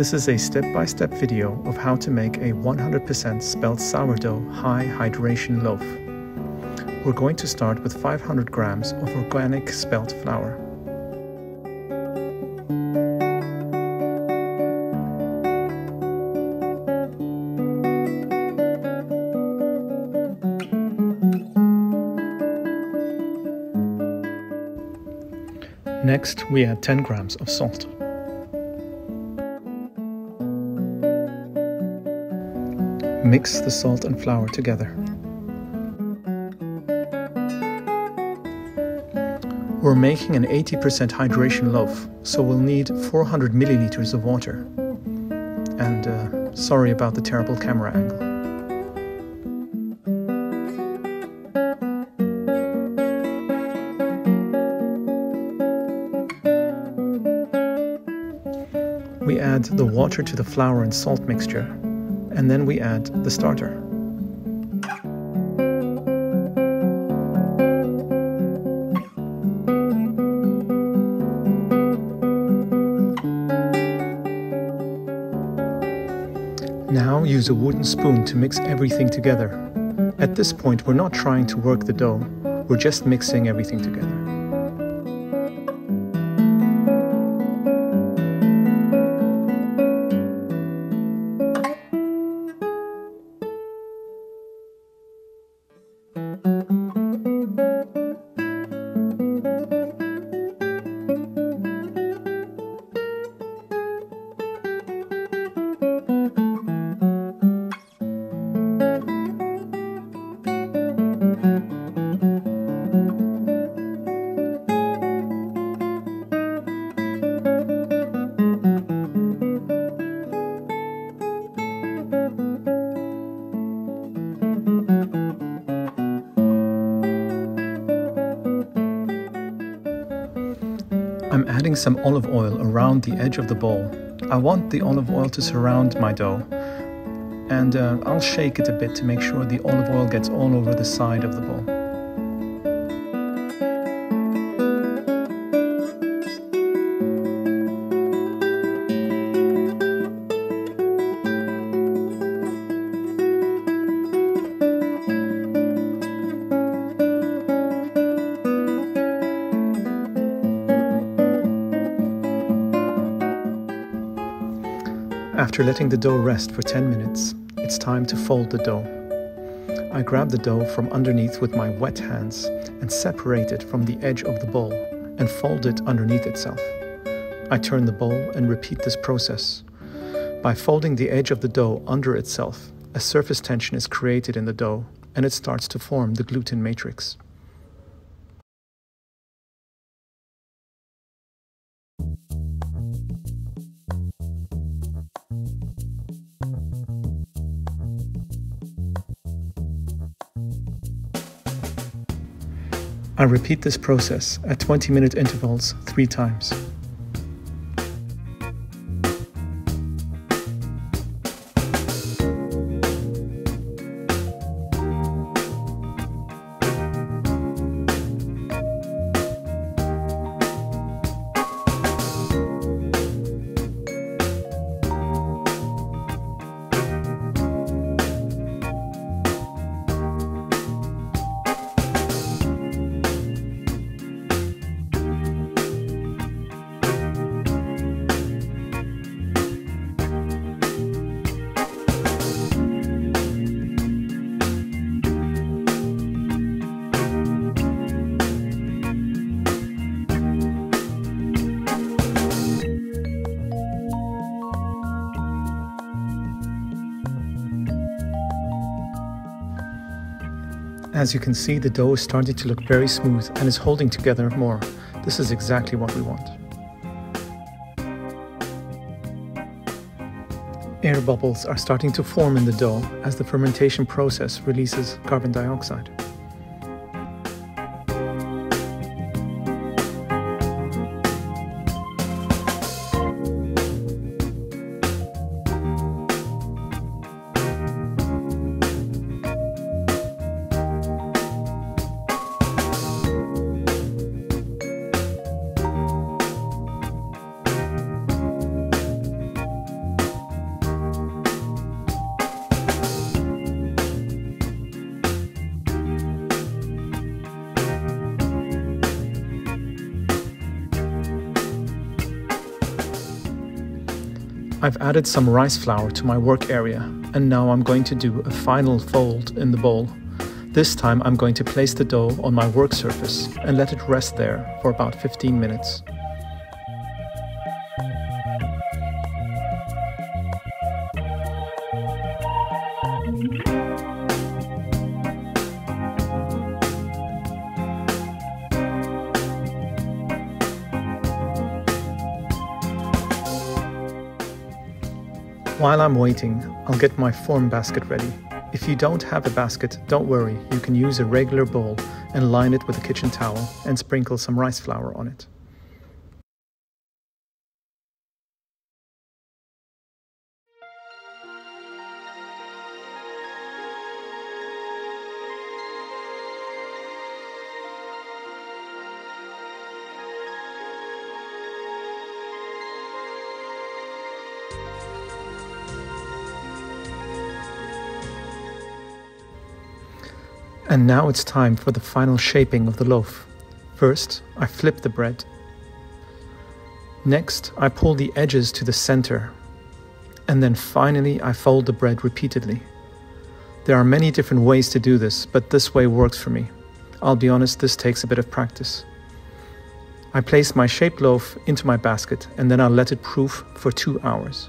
This is a step-by-step video of how to make a 100% spelt sourdough high hydration loaf. We're going to start with 500 grams of organic spelt flour. Next, we add 10 grams of salt. Mix the salt and flour together. We're making an 80% hydration loaf, so we'll need 400 milliliters of water. And uh, sorry about the terrible camera angle. We add the water to the flour and salt mixture, and then we add the starter. Now use a wooden spoon to mix everything together. At this point, we're not trying to work the dough, we're just mixing everything together. Some olive oil around the edge of the bowl. I want the olive oil to surround my dough and uh, I'll shake it a bit to make sure the olive oil gets all over the side of the bowl. After letting the dough rest for 10 minutes, it's time to fold the dough. I grab the dough from underneath with my wet hands and separate it from the edge of the bowl and fold it underneath itself. I turn the bowl and repeat this process. By folding the edge of the dough under itself, a surface tension is created in the dough and it starts to form the gluten matrix. I repeat this process at 20 minute intervals three times. As you can see, the dough is starting to look very smooth and is holding together more. This is exactly what we want. Air bubbles are starting to form in the dough as the fermentation process releases carbon dioxide. I've added some rice flour to my work area and now I'm going to do a final fold in the bowl. This time I'm going to place the dough on my work surface and let it rest there for about 15 minutes. While I'm waiting, I'll get my form basket ready. If you don't have a basket, don't worry, you can use a regular bowl and line it with a kitchen towel and sprinkle some rice flour on it. And now it's time for the final shaping of the loaf. First, I flip the bread. Next, I pull the edges to the center. And then finally, I fold the bread repeatedly. There are many different ways to do this, but this way works for me. I'll be honest, this takes a bit of practice. I place my shaped loaf into my basket and then I'll let it proof for two hours.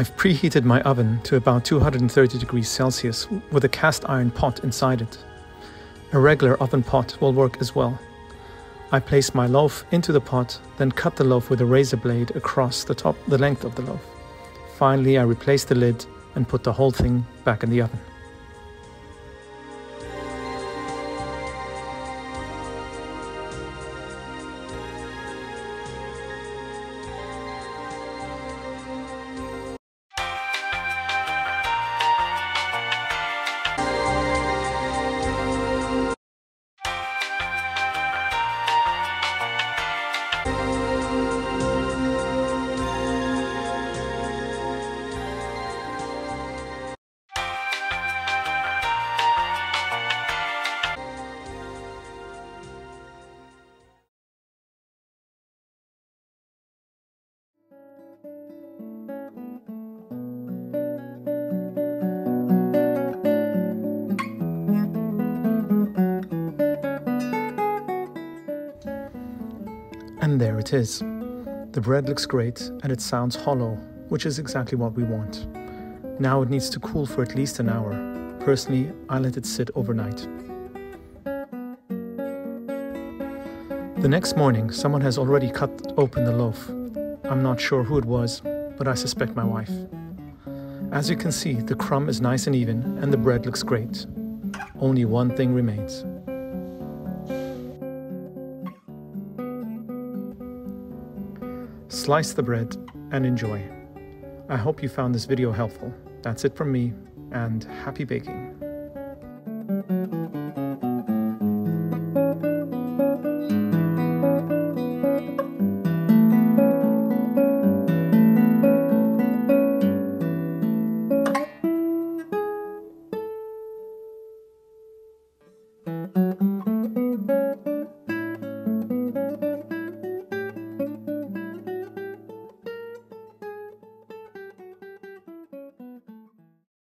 I've preheated my oven to about 230 degrees Celsius with a cast iron pot inside it. A regular oven pot will work as well. I place my loaf into the pot, then cut the loaf with a razor blade across the top the length of the loaf. Finally, I replace the lid and put the whole thing back in the oven. It is. The bread looks great and it sounds hollow, which is exactly what we want. Now it needs to cool for at least an hour. Personally, I let it sit overnight. The next morning, someone has already cut open the loaf. I'm not sure who it was, but I suspect my wife. As you can see, the crumb is nice and even and the bread looks great. Only one thing remains. Slice the bread and enjoy. I hope you found this video helpful. That's it from me, and happy baking.